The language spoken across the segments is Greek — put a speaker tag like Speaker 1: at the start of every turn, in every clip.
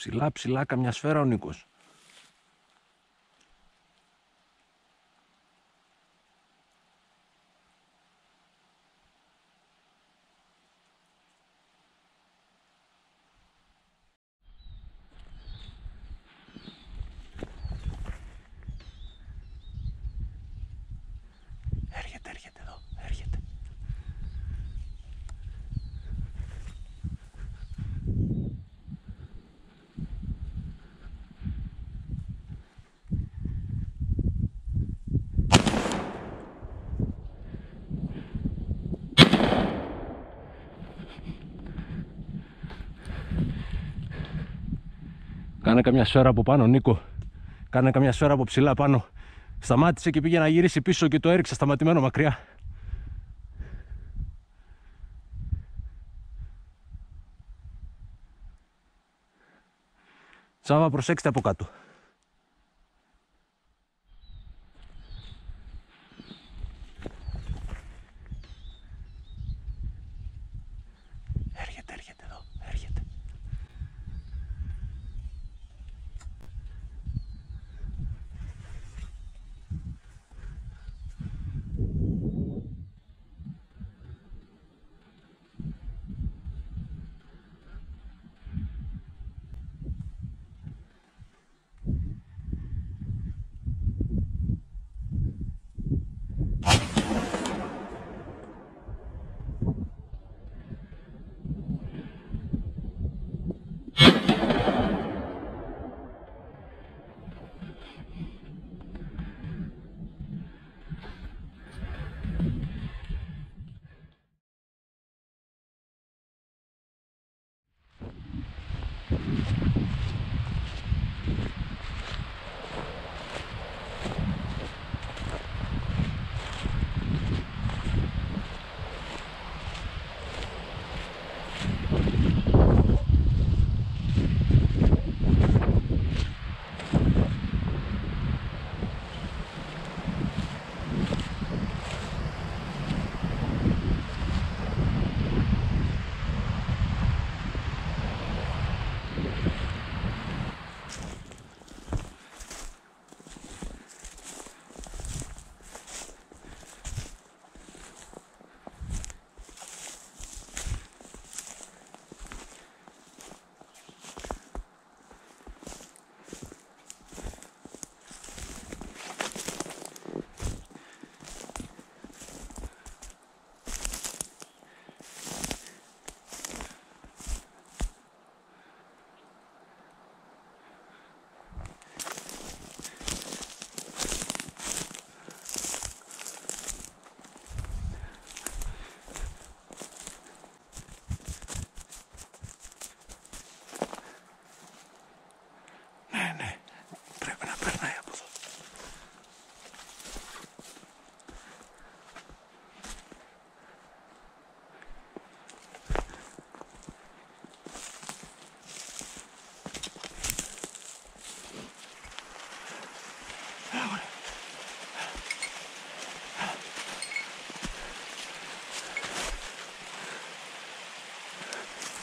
Speaker 1: Ψηλά ψηλά καμιά σφαίρα ο Νίκος. Έρχεται, έρχεται εδώ, έρχεται. Κάνε καμιά σφαίρα από πάνω, Νίκο. Κάνε καμιά σφαίρα από ψηλά πάνω. Σταμάτησε και πήγε να γυρίσει πίσω και το έριξε σταματημένο μακριά. Σάβα, προσέξτε από κάτω.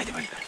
Speaker 1: まいりま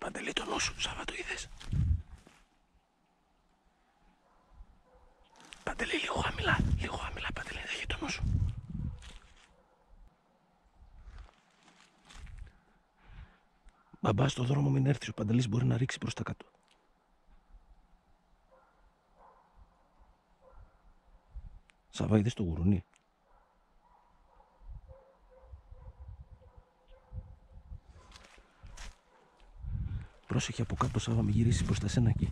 Speaker 1: Παντελή το νου σου, Σάβα το είδες; Παντελή λίγο χαμηλά, λίγο χαμηλά Παντελή, έχει το νου σου. Μπαμπάς στο δρόμο μην έρθεις, ο Παντελής μπορεί να ρίξει προς τα κάτω. Σάβα είδες το γουρουνί; Πρόσεχε από κάτω, Σάβα, με γυρίσει προς τα σένα εκεί.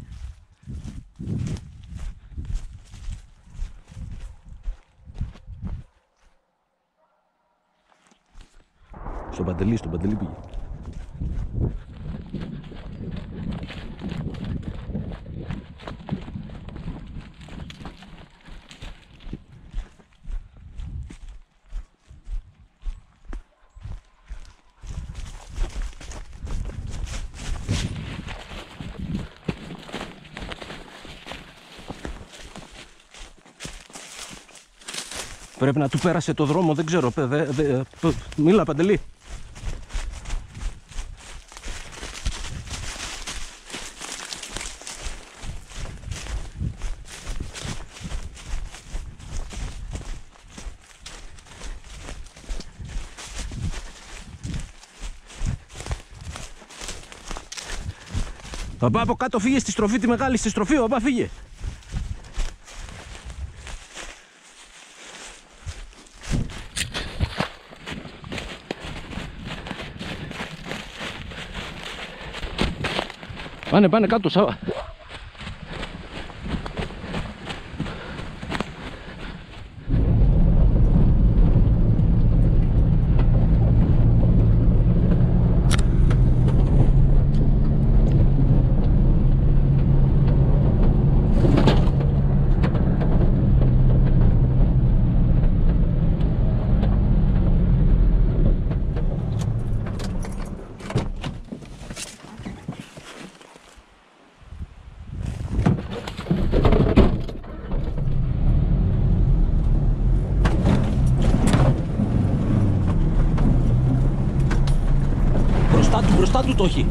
Speaker 1: Στον Παντελή, στον Παντελή πήγε. Πρέπει να του πέρασε το δρόμο, δεν ξέρω. παι- δε- δε- π- μίλα, Παντελή. Παπά από κάτω φύγε στη στροφή, τη μεγάλη στη στροφή, παπά φύγε. Πάνε, πάνε κάτω, Σάβα. Του, μπροστά του το έχει;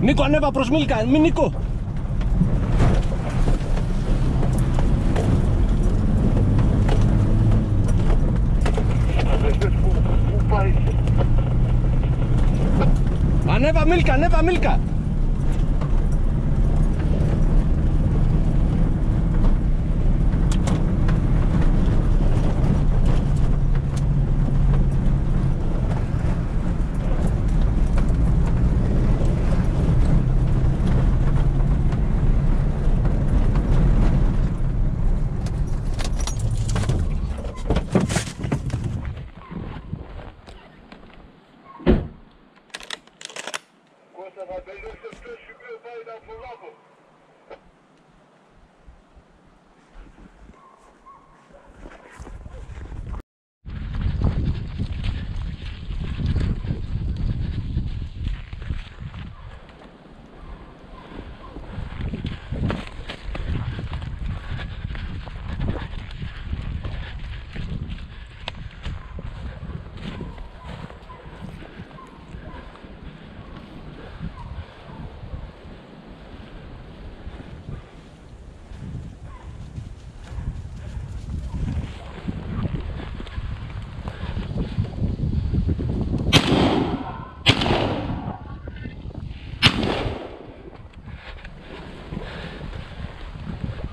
Speaker 1: Νίκο, ανέβα προς Μίλκα, μη Νίκο.
Speaker 2: Πού πάει.
Speaker 1: Ανέβα Μίλκα, ανέβα Μίλκα.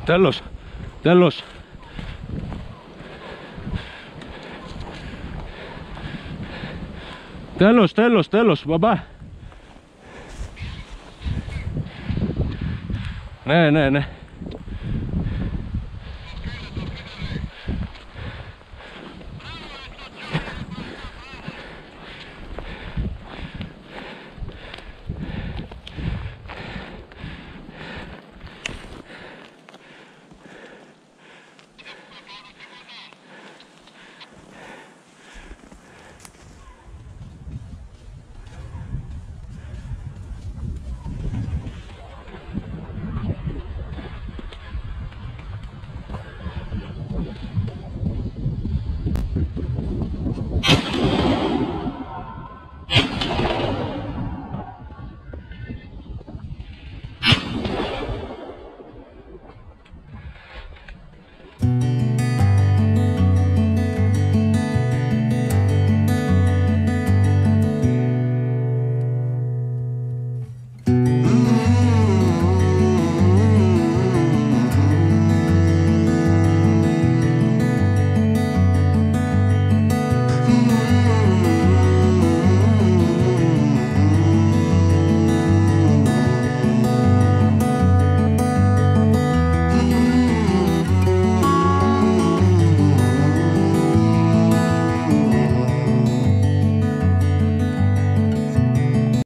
Speaker 1: Τέλος, τέλος. Τέλος, τέλος, τέλος, μπαμπά. Ναι, ναι, ναι.